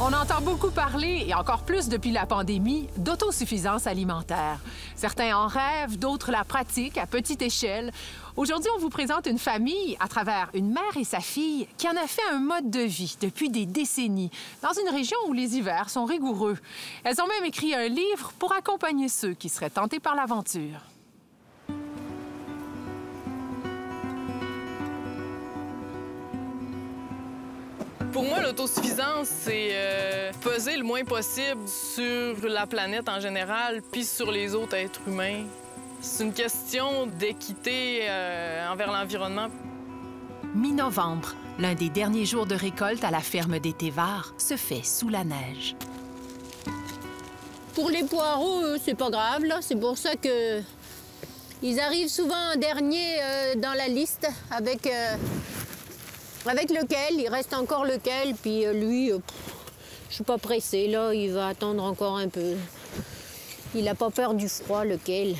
On entend beaucoup parler, et encore plus depuis la pandémie, d'autosuffisance alimentaire. Certains en rêvent, d'autres la pratiquent à petite échelle. Aujourd'hui, on vous présente une famille à travers une mère et sa fille qui en a fait un mode de vie depuis des décennies, dans une région où les hivers sont rigoureux. Elles ont même écrit un livre pour accompagner ceux qui seraient tentés par l'aventure. Pour moi, l'autosuffisance, c'est euh, peser le moins possible sur la planète en général, puis sur les autres êtres humains. C'est une question d'équité euh, envers l'environnement. Mi-novembre, l'un des derniers jours de récolte à la ferme des Tévards se fait sous la neige. Pour les poireaux, euh, c'est pas grave, là. C'est pour ça que ils arrivent souvent en dernier euh, dans la liste avec, euh, avec lequel. Il reste encore lequel, puis euh, lui, euh, pff, je suis pas pressée, là. Il va attendre encore un peu. Il a pas peur du froid, lequel.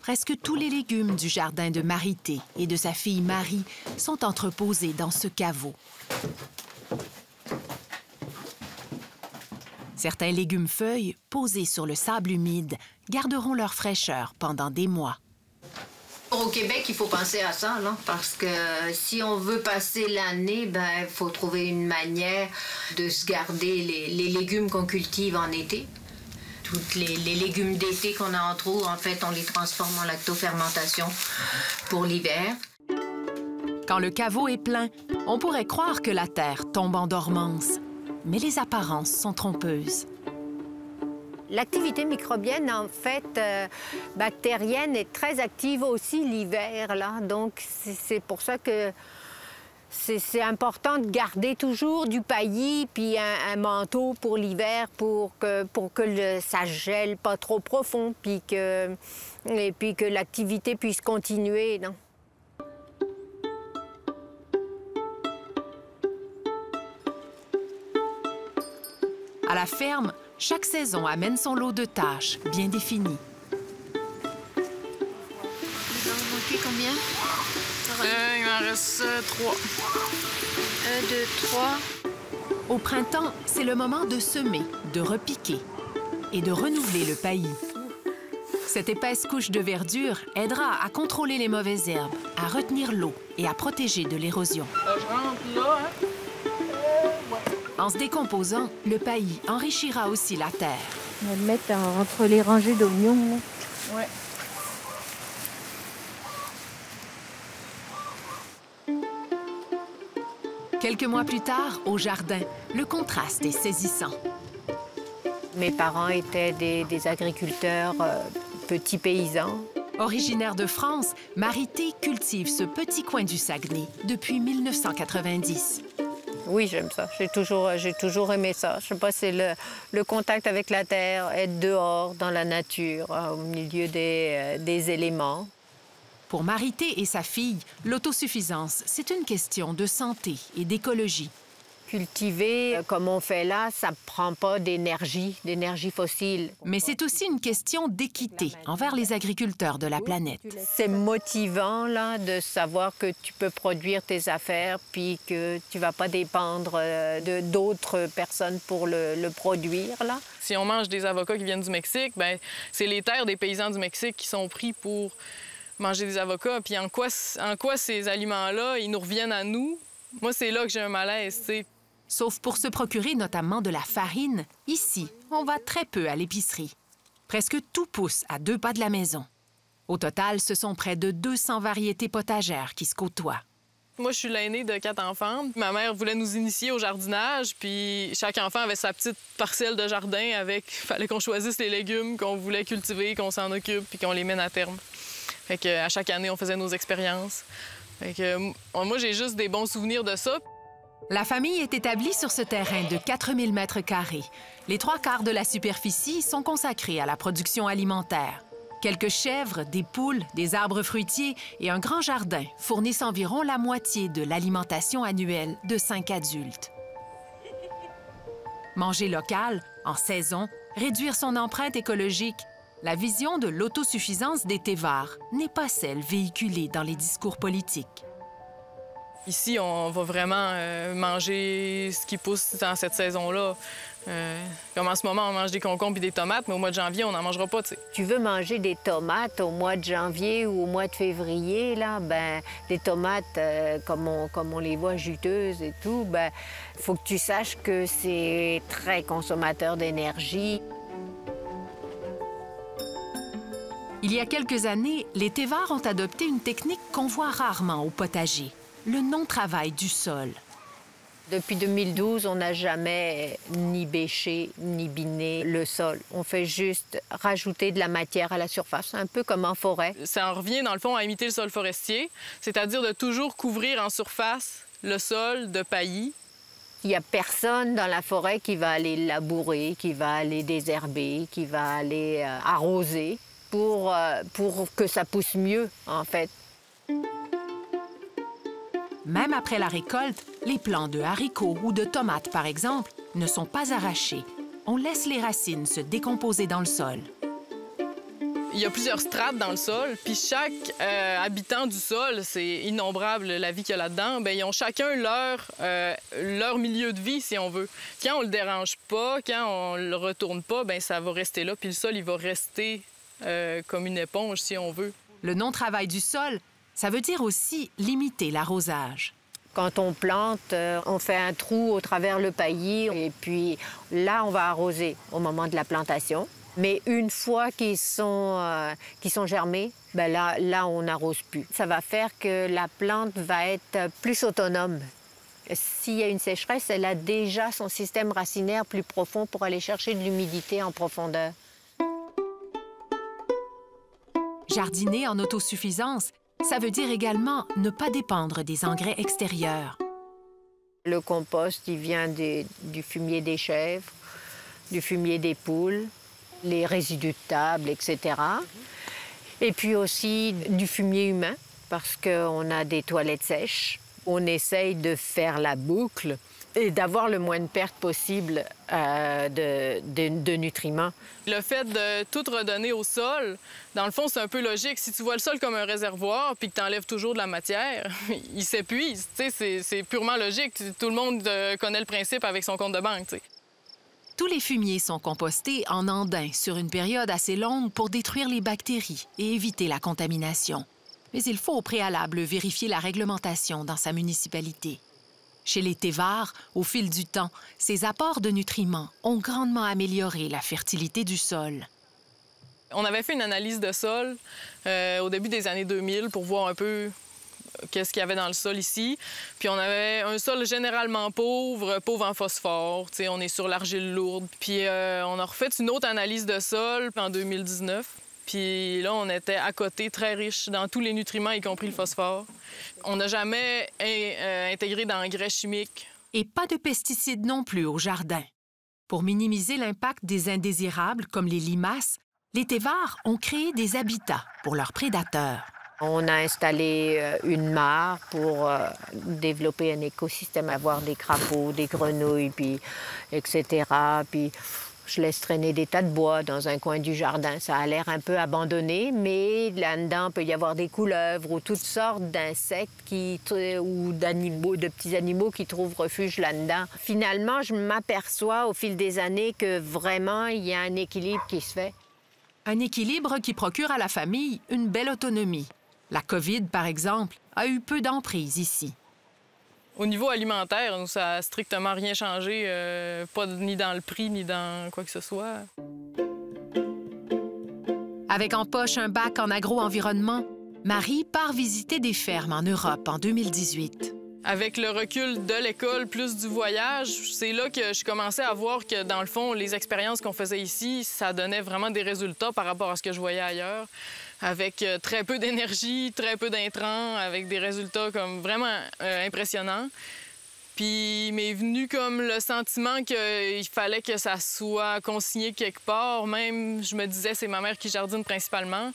Presque tous les légumes du jardin de Marité et de sa fille Marie sont entreposés dans ce caveau. Certains légumes feuilles, posés sur le sable humide, garderont leur fraîcheur pendant des mois. Au Québec, il faut penser à ça, non? Parce que si on veut passer l'année, ben, il faut trouver une manière de se garder les, les légumes qu'on cultive en été. Tous les, les légumes d'été qu'on a en trop, en fait, on les transforme en lactofermentation pour l'hiver. Quand le caveau est plein, on pourrait croire que la terre tombe en dormance. Mais les apparences sont trompeuses. L'activité microbienne, en fait, euh, bactérienne, est très active aussi l'hiver. Donc, c'est- pour ça que c'est important de garder toujours du paillis puis un, manteau pour l'hiver pour que, pour que ça gèle pas trop profond puis que, et puis que l'activité puisse continuer? La ferme, chaque saison amène son lot de tâches bien définies. Il va en manquer combien? Euh, il m'en reste euh, trois. Un, deux, trois. Au printemps, c'est le moment de semer, de repiquer et de renouveler le paillis. Cette épaisse couche de verdure aidera à contrôler les mauvaises herbes, à retenir l'eau et à protéger de l'érosion. Euh, je rentre là, hein? En se décomposant, le paillis enrichira aussi la terre. On va le mettre en- entre les rangées d'oignons. Ouais. Quelques mois plus tard, au jardin, le contraste est saisissant. Mes parents étaient des, des agriculteurs euh, petits paysans. Originaire de France, Marité cultive ce petit coin du Saguenay depuis 1990. Oui, j'aime ça. J'ai toujours, aimé ça. Je sais pas, c'est le, contact avec la terre, être dehors, dans la nature, euh, au milieu des, euh, des éléments. Pour Marité et sa fille, l'autosuffisance, c'est une question de santé et d'écologie. Cultiver euh, comme on fait là, ça prend pas d'énergie, d'énergie fossile. Mais c'est aussi une question d'équité envers les agriculteurs de la planète. C'est motivant là de savoir que tu peux produire tes affaires puis que tu vas pas dépendre euh, de d'autres personnes pour le, le produire là. Si on mange des avocats qui viennent du Mexique, ben c'est les terres des paysans du Mexique qui sont pris pour manger des avocats. Puis en quoi, en quoi ces aliments-là, ils nous reviennent à nous? Moi, c'est là que j'ai un malaise, tu sais. Sauf pour se procurer notamment de la farine, ici, on va très peu à l'épicerie. Presque tout pousse à deux pas de la maison. Au total, ce sont près de 200 variétés potagères qui se côtoient. Moi, je suis l'aînée de quatre enfants. Ma mère voulait nous initier au jardinage, puis chaque enfant avait sa petite parcelle de jardin avec... fallait qu'on choisisse les légumes qu'on voulait cultiver, qu'on s'en occupe, puis qu'on les mène à terme. Fait que, à chaque année, on faisait nos expériences. Que, moi, j'ai juste des bons souvenirs de ça. La famille est établie sur ce terrain de 4000 mètres carrés. Les trois quarts de la superficie sont consacrés à la production alimentaire. Quelques chèvres, des poules, des arbres fruitiers et un grand jardin fournissent environ la moitié de l'alimentation annuelle de cinq adultes. Manger local, en saison, réduire son empreinte écologique. La vision de l'autosuffisance des Tévars n'est pas celle véhiculée dans les discours politiques. Ici, on va vraiment euh, manger ce qui pousse dans cette saison-là. Euh, comme en ce moment, on mange des concombres et des tomates, mais au mois de janvier, on n'en mangera pas, tu sais. Tu veux manger des tomates au mois de janvier ou au mois de février, là, ben, des tomates euh, comme, on, comme on les voit juteuses et tout, ben, faut que tu saches que c'est très consommateur d'énergie. Il y a quelques années, les Tévars ont adopté une technique qu'on voit rarement au potager, le non-travail du sol. Depuis 2012, on n'a jamais ni bêché ni biné le sol. On fait juste rajouter de la matière à la surface, un peu comme en forêt. Ça en revient, dans le fond, à imiter le sol forestier, c'est-à-dire de toujours couvrir en surface le sol de paillis. Il n'y a personne dans la forêt qui va aller labourer, qui va aller désherber, qui va aller euh, arroser pour, euh, pour que ça pousse mieux, en fait. Même après la récolte, les plants de haricots ou de tomates, par exemple, ne sont pas arrachés. On laisse les racines se décomposer dans le sol. Il y a plusieurs strates dans le sol, puis chaque euh, habitant du sol, c'est innombrable la vie qu'il y a là-dedans, bien, ils ont chacun leur, euh, leur milieu de vie, si on veut. Quand on le dérange pas, quand on le retourne pas, bien, ça va rester là, puis le sol, il va rester euh, comme une éponge, si on veut. Le non-travail du sol, ça veut dire aussi limiter l'arrosage. Quand on plante, euh, on fait un trou au travers le paillis et puis là, on va arroser au moment de la plantation. Mais une fois qu'ils sont, euh, sont germés, ben là, là, on n'arrose plus. Ça va faire que la plante va être plus autonome. S'il y a une sécheresse, elle a déjà son système racinaire plus profond pour aller chercher de l'humidité en profondeur. Jardiner en autosuffisance, ça veut dire également ne pas dépendre des engrais extérieurs. Le compost, il vient du fumier des chèvres, du fumier des poules, les résidus de table, etc. Et puis aussi du fumier humain, parce qu'on a des toilettes sèches. On essaye de faire la boucle et d'avoir le moins de pertes possible euh, de, de- de nutriments. Le fait de tout redonner au sol, dans le fond, c'est un peu logique. Si tu vois le sol comme un réservoir puis que tu enlèves toujours de la matière, il s'épuise. Tu sais, C'est c'est purement logique. Tout le monde euh, connaît le principe avec son compte de banque. tu sais. Tous les fumiers sont compostés en andins sur une période assez longue pour détruire les bactéries et éviter la contamination. Mais il faut au préalable vérifier la réglementation dans sa municipalité. Chez les Tévars, au fil du temps, ces apports de nutriments ont grandement amélioré la fertilité du sol. On avait fait une analyse de sol euh, au début des années 2000 pour voir un peu euh, qu'est-ce qu'il y avait dans le sol ici. Puis on avait un sol généralement pauvre, pauvre en phosphore. On est sur l'argile lourde. Puis euh, on a refait une autre analyse de sol en 2019. Puis là, on était à côté, très riche dans tous les nutriments, y compris le phosphore. On n'a jamais euh, intégré d'engrais chimiques. Et pas de pesticides non plus au jardin. Pour minimiser l'impact des indésirables comme les limaces, les Tévars ont créé des habitats pour leurs prédateurs. On a installé euh, une mare pour euh, développer un écosystème, avoir des crapauds, des grenouilles, puis etc. Puis je laisse traîner des tas de bois dans un coin du jardin. Ça a l'air un peu abandonné, mais là-dedans peut y avoir des couleuvres ou toutes sortes d'insectes qui ou d'animaux, de petits animaux qui trouvent refuge là-dedans. Finalement, je m'aperçois au fil des années que vraiment il y a un équilibre qui se fait. Un équilibre qui procure à la famille une belle autonomie. La COVID, par exemple, a eu peu d'emprise ici. Au niveau alimentaire, nous, ça n'a strictement rien changé, euh, pas ni dans le prix, ni dans quoi que ce soit. Avec en poche un bac en agro-environnement, Marie part visiter des fermes en Europe en 2018. Avec le recul de l'école plus du voyage, c'est là que je commençais à voir que, dans le fond, les expériences qu'on faisait ici, ça donnait vraiment des résultats par rapport à ce que je voyais ailleurs, avec euh, très peu d'énergie, très peu d'intrants, avec des résultats comme vraiment euh, impressionnants. Puis il m'est venu comme le sentiment qu'il fallait que ça soit consigné quelque part. Même, je me disais, c'est ma mère qui jardine principalement.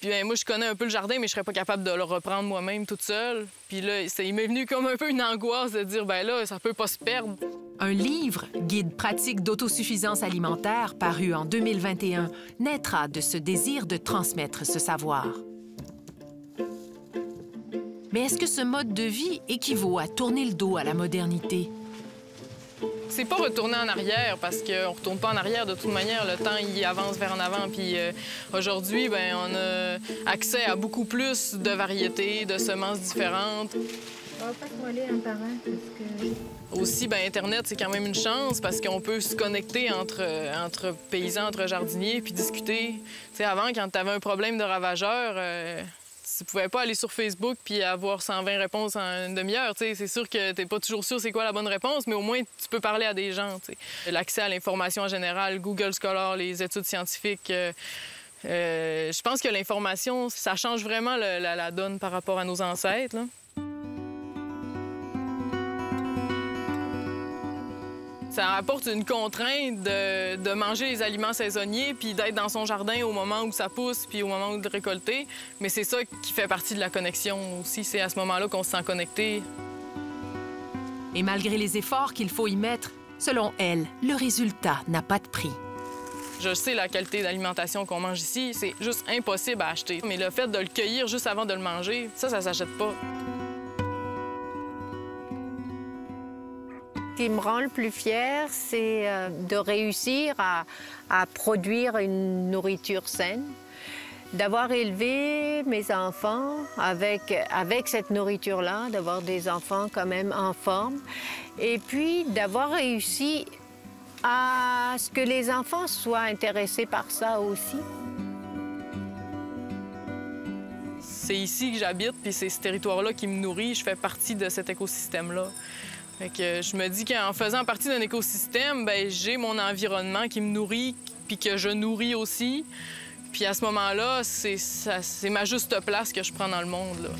Puis ben, moi, je connais un peu le jardin, mais je serais pas capable de le reprendre moi-même toute seule. Puis là, il m'est venu comme un peu une angoisse de dire, ben là, ça peut pas se perdre. Un livre, Guide pratique d'autosuffisance alimentaire, paru en 2021, naîtra de ce désir de transmettre ce savoir. Mais est-ce que ce mode de vie équivaut à tourner le dos à la modernité? C'est pas retourner en arrière parce qu'on retourne pas en arrière de toute manière. Le temps, il avance vers en avant. Puis euh, aujourd'hui, ben, on a accès à beaucoup plus de variétés, de semences différentes. On va pas Aussi, ben, Internet, c'est quand même une chance parce qu'on peut se connecter entre, entre paysans, entre jardiniers, puis discuter. Tu sais, avant, quand tu avais un problème de ravageur, euh, tu pouvais pas aller sur Facebook puis avoir 120 réponses en une demi-heure. tu. C'est sûr que t'es pas toujours sûr c'est quoi la bonne réponse, mais au moins, tu peux parler à des gens. tu. L'accès à l'information en général, Google Scholar, les études scientifiques... euh, euh, je pense que l'information, ça change vraiment la, donne par rapport à nos ancêtres. Ça apporte une contrainte de, de manger les aliments saisonniers puis d'être dans son jardin au moment où ça pousse puis au moment où de récolter. Mais c'est ça qui fait partie de la connexion aussi. C'est à ce moment-là qu'on se sent connecté. Et malgré les efforts qu'il faut y mettre, selon elle, le résultat n'a pas de prix. Je sais la qualité d'alimentation qu'on mange ici. C'est juste impossible à acheter. Mais le fait de le cueillir juste avant de le manger, ça, ça s'achète pas. Qui me rend le plus fière, c'est euh, de réussir à, produire une nourriture saine, d'avoir élevé mes enfants avec cette nourriture-là, d'avoir des enfants quand même en forme, et puis d'avoir réussi à ce que les enfants soient intéressés par ça aussi. C'est ici que j'habite, puis c'est ce territoire-là qui me nourrit. Je fais partie de cet écosystème-là. Fait que je me dis qu'en faisant partie d'un écosystème, ben j'ai mon environnement qui me nourrit, puis que je nourris aussi. Puis à ce moment-là, c'est ma juste place que je prends dans le monde. Là.